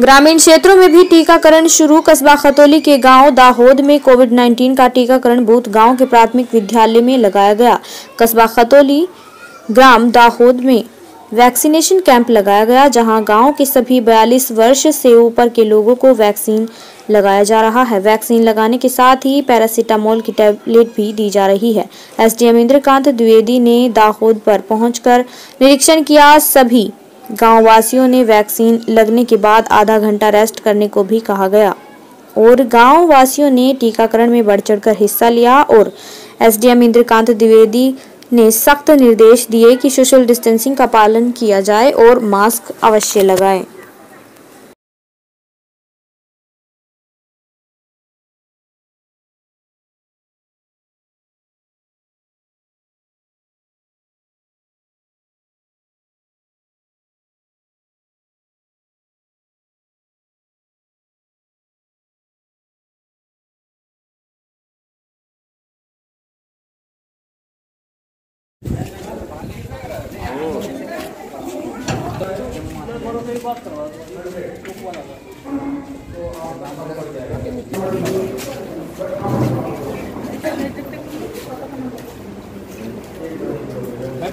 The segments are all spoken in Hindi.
ग्रामीण क्षेत्रों में भी टीकाकरण शुरू। कस्बा खतौली के गाँव दाहोद में कोविड 19 का टीकाकरण बूथ गाँव के प्राथमिक विद्यालय में लगाया गया। कस्बा खतौली ग्राम दाहोद में वैक्सीनेशन कैंप लगाया गया, जहाँ गाँव के सभी 42 वर्ष से ऊपर के लोगों को वैक्सीन लगाया जा रहा है। वैक्सीन लगाने के साथ ही पैरासीटामोल की टैबलेट भी दी जा रही है। एसडीएम इंद्रकांत द्विवेदी ने दाहोद पर पहुंचकर निरीक्षण किया। सभी गाँव वासियों ने वैक्सीन लगने के बाद आधा घंटा रेस्ट करने को भी कहा गया। और गाँव वासियों ने टीकाकरण में बढ़ चढ़कर हिस्सा लिया और एसडीएम इंद्रकांत द्विवेदी ने सख्त निर्देश दिए कि सोशल डिस्टेंसिंग का पालन किया जाए और मास्क अवश्य लगाएँ।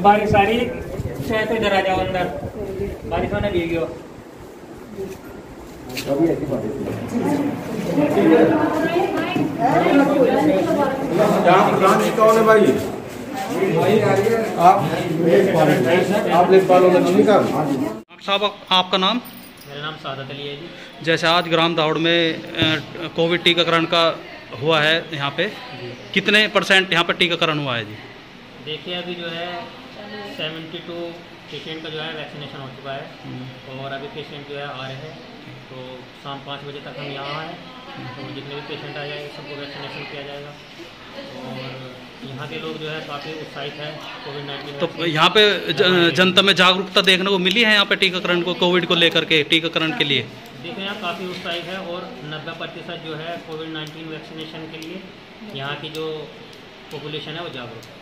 बारिश आ रही शायद तो आ जाओ अंदर। बारिश होने कौन है। भाई? आप आप लेखपाल डॉक्टर साहब आपका नाम? मेरा नाम सादत अली है जी। जैसे आज ग्राम दाउड़ में कोविड टीकाकरण का हुआ है यहाँ पे। कितने परसेंट यहाँ पे टीकाकरण हुआ है जी? देखिए अभी जो है सेवेंटी टू पेशेंट का जो है वैक्सीनेशन हो चुका है। और अभी पेशेंट जो है आ रहे हैं। तो शाम पाँच बजे तक हम यहाँ हैं तो जितने भी पेशेंट आ जाएँगे सबको वैक्सीनेशन किया जाएगा। यहाँ के लोग जो है काफ़ी उत्साहित है कोविड नाइन्टीन तो यहाँ पे जनता में जागरूकता देखने को मिली है यहाँ पे टीकाकरण को कोविड को लेकर के टीकाकरण के लिए? देखें यहाँ काफ़ी उत्साहित है और नब्बे प्रतिशत जो है कोविड नाइन्टीन वैक्सीनेशन के लिए यहाँ की जो पॉपुलेशन है वो जागरूक है।